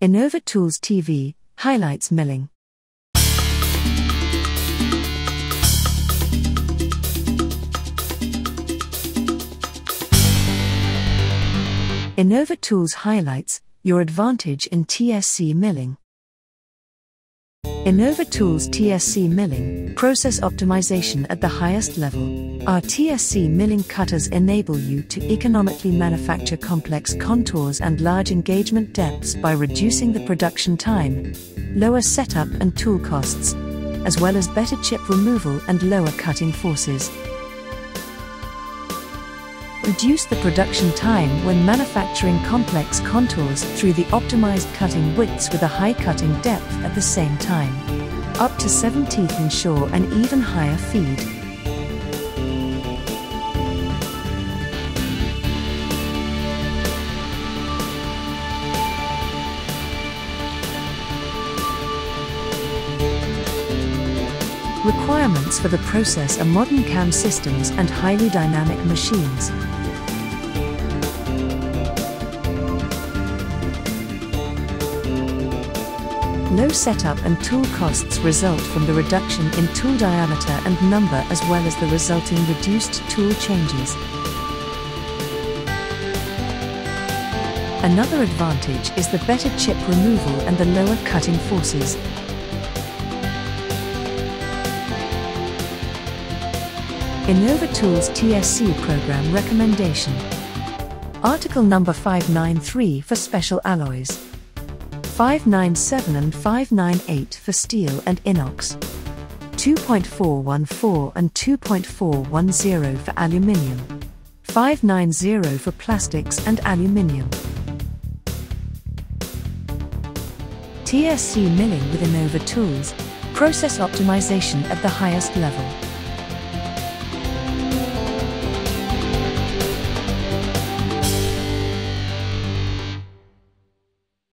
Inovatools TV highlights milling. Inovatools highlights your advantage in TSC milling. Inovatools TSC Milling, process optimization at the highest level. Our TSC milling cutters enable you to economically manufacture complex contours and large engagement depths by reducing the production time, lower setup and tool costs, as well as better chip removal and lower cutting forces. Reduce the production time when manufacturing complex contours through the optimized cutting widths with a high cutting depth at the same time. Up to 7 teeth ensure an even higher feed. Requirements for the process are modern CAM systems and highly dynamic machines. Low setup and tool costs result from the reduction in tool diameter and number as well as the resulting reduced tool changes. Another advantage is the better chip removal and the lower cutting forces. Inovatools TSC Program Recommendation. Article number 593 for special alloys. 597 and 598 for steel and inox. 2.414 and 2.410 for aluminium. 590 for plastics and aluminium. TSC milling with Inovatools. Process optimization at the highest level